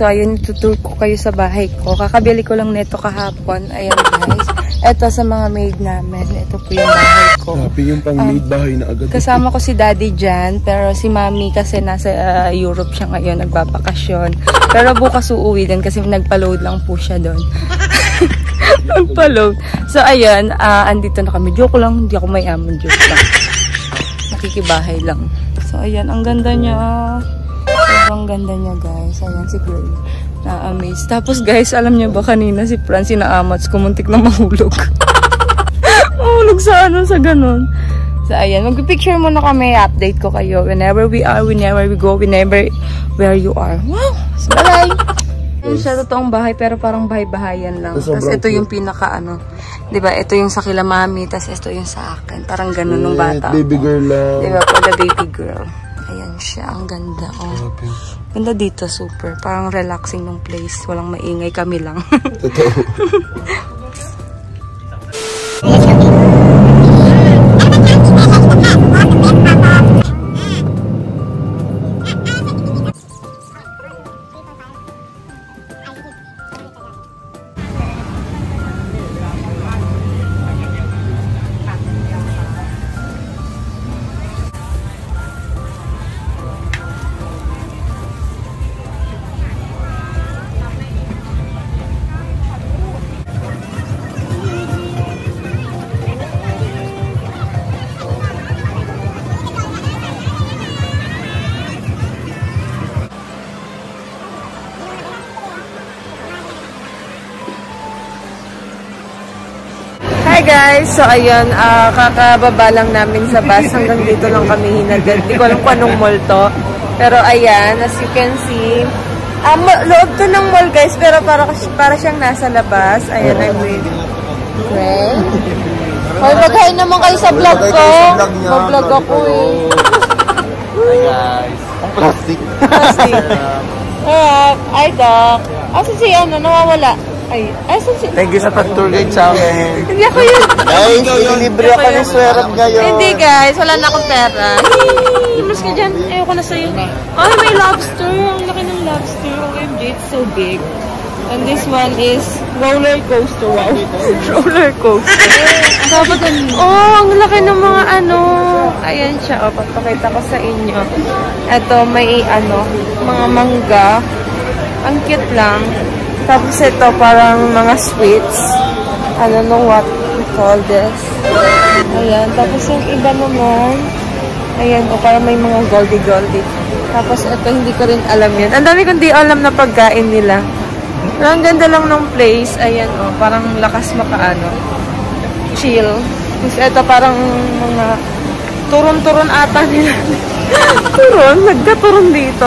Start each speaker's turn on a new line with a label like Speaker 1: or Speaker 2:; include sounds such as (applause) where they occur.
Speaker 1: So, ayun, tutur ko kayo sa bahay ko. Kakabili ko lang neto kahapon. Ayan, guys. Ito sa mga maid namin. Ito po yung bahay ko.
Speaker 2: Happy yung pang-made bahay na agad.
Speaker 1: Kasama ko si Daddy dyan, pero si Mami kasi nasa uh, Europe siya ngayon, nagbabakasyon. Pero bukas uuwi din kasi nagpa-load lang po siya doon. (laughs) nagpa-load. So, ayun, uh, andito na kami. Joke lang, hindi ako mayaman. Joke lang. Nakikibahay lang. So, ayan, ang ganda niya. Sobrang ganda niya, guys. Ayan, si Gray. Na-amaze. Tapos, guys, alam niyo ba kanina si Francie na amats kumuntik na mahulog. (laughs) mahulog sa ano, sa ganun. So, ayan. Mag-picture muna kami. Update ko kayo. Whenever we are, whenever we go, whenever where you are. Wow! So, bye! Ayan siya, totoong bahay, pero parang bahay-bahayan lang.
Speaker 2: So,
Speaker 1: Tapos, ito yung pinaka, ano, di ba? Ito yung sa kila mami, tapos ito yung sa akin. Parang ganun nung bata.
Speaker 2: Baby girl lang.
Speaker 1: Di ba the baby girl. Ayan siya, ang ganda. Oh. Ganda dito, super. Parang relaxing ng place. Walang maingay kami lang.
Speaker 2: Totoo. (laughs)
Speaker 1: Hi guys! So ayun, ah, kakababa lang namin sa bus. Hanggang dito lang kami hinagad. Hindi ko alam kung anong mall to. Pero ayan, as you can see, ma- loob to ng mall guys, pero para, para siyang nasa labas. Ayan, I'm with Ray. Hoy, mag-hi naman kayo sa vlog ko. Mag-vlog ako eh.
Speaker 2: Hi guys. Ang plastic.
Speaker 1: Plastic. (laughs) Ay, Doc. Asa si ano, nawawala? Ay, asa si...
Speaker 2: Thank you sa pag-tour guide sa amin.
Speaker 1: Hindi ako yun.
Speaker 2: Guys, libre ako ng swerap ngayon.
Speaker 1: Hindi guys, wala na akong pera. Imas ka dyan. Ayoko na sa'yo. Ay, may lobster. Ang laki ng lobster. OMG, it's so big. And this one is roller coaster. Wow. (laughs) roller coaster. Dapat Oh, ang laki ng mga ano. Ayan siya. O, papakita ko sa inyo. Ito, may ano, mga mangga. Ang cute lang. Tapos ito, parang mga sweets. I don't know what we call this. Ayan. Tapos yung iba naman, ayan, o parang may mga goldy-goldy. Tapos ito, hindi ko rin alam yan. Ang dami kong di alam na pagkain nila. Ang ganda lang ng place. Ayan, o, parang lakas makaano. Chill. Tapos ito, parang mga turon-turon ata nila. (laughs) turon? Nagkaturon dito.